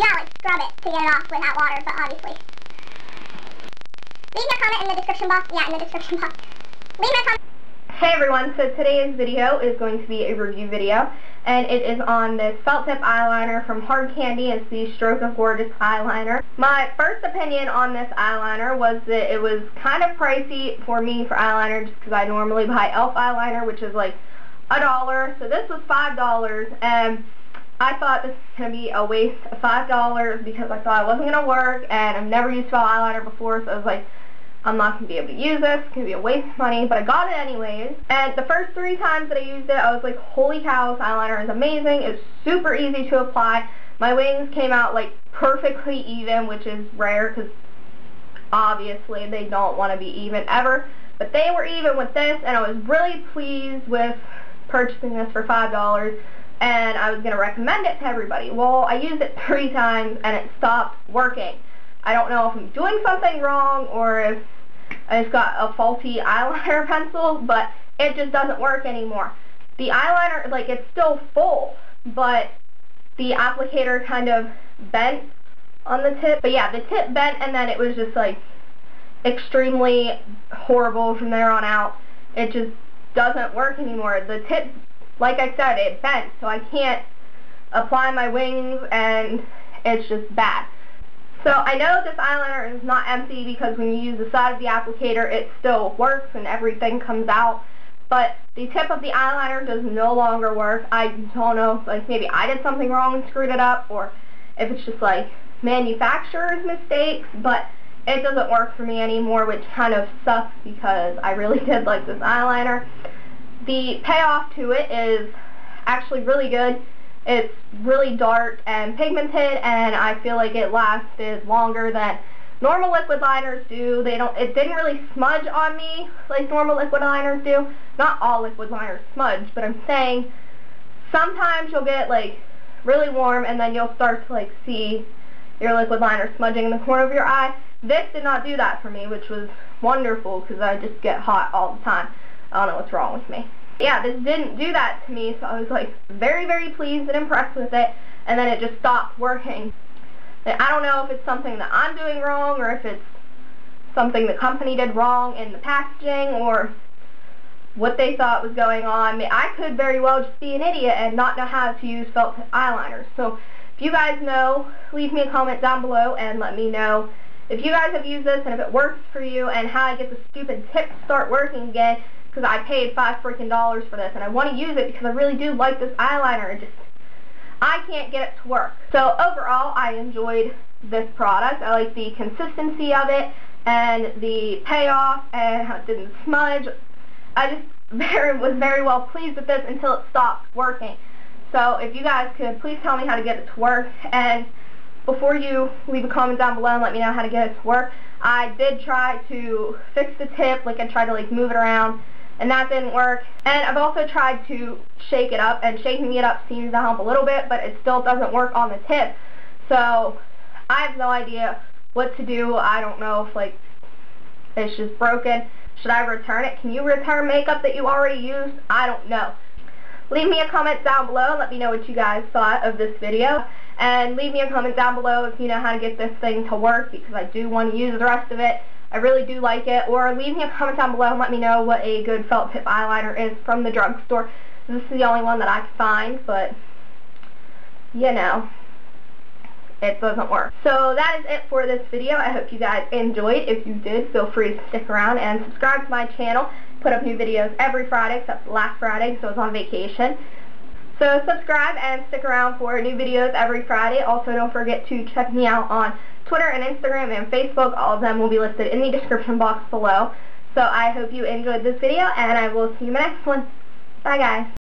Gotta like scrub it to get it off without water, but obviously. Leave me a comment in the description box. Yeah, in the description box. Leave me a comment. Hey everyone, so today's video is going to be a review video, and it is on this felt tip eyeliner from Hard Candy. It's the Stroke of Gorgeous eyeliner. My first opinion on this eyeliner was that it was kind of pricey for me for eyeliner just because I normally buy e.l.f. eyeliner, which is like a dollar. So this was $5, and I thought this was going to be a waste of $5 because I thought it wasn't going to work, and I've never used felt eyeliner before, so I was like, I'm not going to be able to use this. It's going to be a waste of money, but I got it anyways. And the first three times that I used it, I was like, holy cow, this eyeliner is amazing. It's super easy to apply. My wings came out like perfectly even, which is rare because obviously they don't want to be even ever. But they were even with this, and I was really pleased with purchasing this for $5 and I was going to recommend it to everybody. Well, I used it three times and it stopped working. I don't know if I'm doing something wrong or if I just got a faulty eyeliner pencil, but it just doesn't work anymore. The eyeliner, like, it's still full, but the applicator kind of bent on the tip. But yeah, the tip bent and then it was just, like, extremely horrible from there on out. It just doesn't work anymore. The tip, like I said, it bent, so I can't apply my wings, and it's just bad. So I know this eyeliner is not empty because when you use the side of the applicator, it still works and everything comes out. But the tip of the eyeliner does no longer work. I don't know, like maybe I did something wrong and screwed it up, or if it's just like manufacturer's mistakes, but it doesn't work for me anymore, which kind of sucks because I really did like this eyeliner. The payoff to it is actually really good. It's really dark and pigmented and I feel like it lasted longer than normal liquid liners do. They don't it didn't really smudge on me like normal liquid liners do. Not all liquid liners smudge, but I'm saying sometimes you'll get like really warm and then you'll start to like see your liquid liner smudging in the corner of your eye. This did not do that for me, which was wonderful because I just get hot all the time. I don't know what's wrong with me yeah, this didn't do that to me, so I was like very, very pleased and impressed with it, and then it just stopped working. And I don't know if it's something that I'm doing wrong, or if it's something the company did wrong in the packaging, or what they thought was going on. I, mean, I could very well just be an idiot and not know how to use felt eyeliner. So if you guys know, leave me a comment down below and let me know if you guys have used this and if it works for you and how I get the stupid tip to start working again because I paid five freaking dollars for this and I want to use it because I really do like this eyeliner. It just, I can't get it to work. So overall, I enjoyed this product. I like the consistency of it and the payoff and how it didn't smudge. I just very was very well pleased with this until it stopped working. So if you guys could please tell me how to get it to work and before you leave a comment down below and let me know how to get it to work, I did try to fix the tip, like I tried to like move it around and that didn't work. And I've also tried to shake it up, and shaking it up seems to help a little bit, but it still doesn't work on the tip. So I have no idea what to do. I don't know if like it's just broken. Should I return it? Can you return makeup that you already used? I don't know. Leave me a comment down below and let me know what you guys thought of this video. And leave me a comment down below if you know how to get this thing to work because I do want to use the rest of it. I really do like it. Or leave me a comment down below and let me know what a good felt tip eyeliner is from the drugstore. This is the only one that I can find, but, you know, it doesn't work. So that is it for this video. I hope you guys enjoyed. If you did, feel free to stick around and subscribe to my channel. Put up new videos every Friday except last Friday, so I was on vacation. So subscribe and stick around for new videos every Friday. Also, don't forget to check me out on Twitter and Instagram and Facebook. All of them will be listed in the description box below. So I hope you enjoyed this video, and I will see you in the next one. Bye, guys.